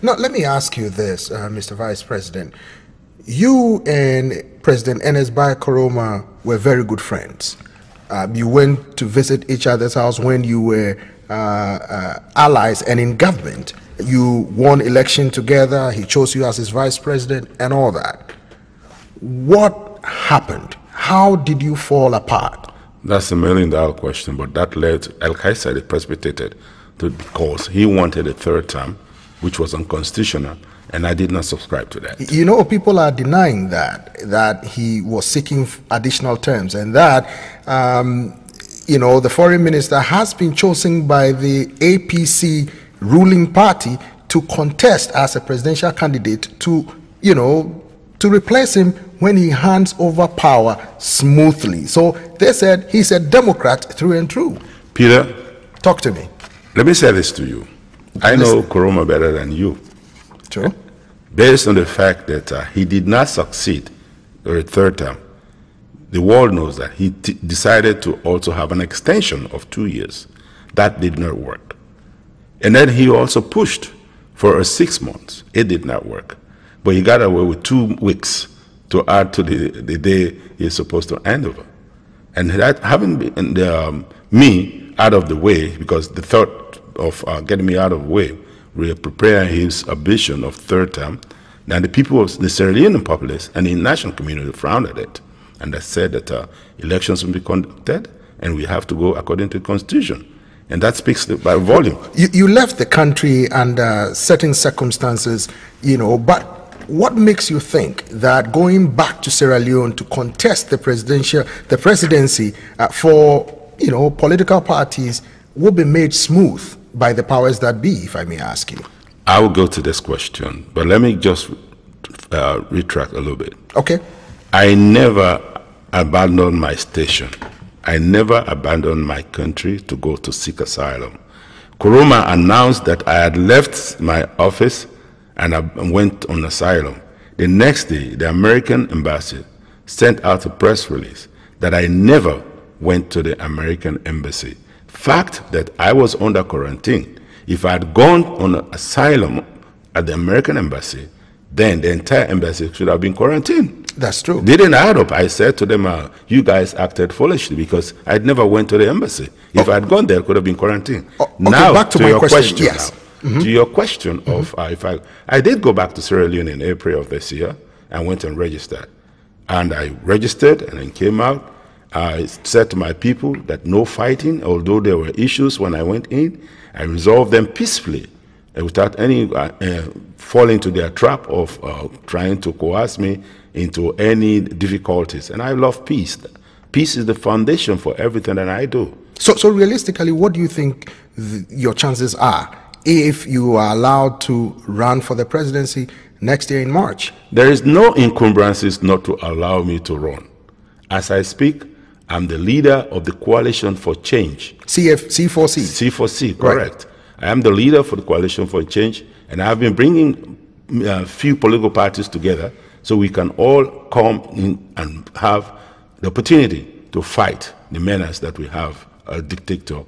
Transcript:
Now, let me ask you this, uh, Mr. Vice President. You and President Ernest Bai Koroma were very good friends. Uh, you went to visit each other's house when you were uh, uh, allies and in government. You won election together. He chose you as his vice president and all that. What happened? How did you fall apart? That's a million dollar question, but that led Qaeda it precipitated to because he wanted a third term which was unconstitutional, and I did not subscribe to that. You know, people are denying that, that he was seeking additional terms, and that, um, you know, the foreign minister has been chosen by the APC ruling party to contest as a presidential candidate to, you know, to replace him when he hands over power smoothly. So they said he's a Democrat through and through. Peter, talk to me. Let me say this to you. I know Koroma better than you. True. Based on the fact that uh, he did not succeed for a third term, the world knows that he decided to also have an extension of two years. That did not work. And then he also pushed for a six months. It did not work. But he got away with two weeks to add to the, the day he's supposed to end over. And that having been the, um, me out of the way, because the third of uh, getting me out of the way, we are preparing his ambition of third term. Now the people of the Sierra Leonean populace and the international community frowned at it. And they said that uh, elections will be conducted and we have to go according to the constitution. And that speaks by volume. You, you left the country under certain circumstances, you know, but what makes you think that going back to Sierra Leone to contest the presidential, the presidency uh, for, you know, political parties will be made smooth by the powers that be, if I may ask you? I will go to this question, but let me just uh, retract a little bit. Okay. I never abandoned my station. I never abandoned my country to go to seek asylum. Koroma announced that I had left my office and I went on asylum. The next day, the American embassy sent out a press release that I never went to the American embassy fact that I was under quarantine, if I had gone on asylum at the American embassy, then the entire embassy should have been quarantined. That's true. Didn't add up. I said to them, uh, "You guys acted foolishly because I'd never went to the embassy. If oh. I had gone there, I could have been quarantined." Oh, okay, now, back to, to your question. question yes. Now, mm-hmm. To your question mm-hmm. of uh, if I, I did go back to Sierra Leone in April of this year and went and registered, and I registered and then came out I said to my people that no fighting, although there were issues when I went in, I resolved them peacefully uh, without any uh, uh, falling into their trap of uh, trying to coerce me into any difficulties. And I love peace. Peace is the foundation for everything that I do. So, so realistically, what do you think your chances are if you are allowed to run for the presidency next year in March? There is no encumbrances not to allow me to run. As I speak, I'm the leader of the Coalition for Change. CF, C4C? C4C, correct. Right. I am the leader for the Coalition for Change, and I've been bringing a uh, few political parties together so we can all come in and have the opportunity to fight the menace that we have, a dictator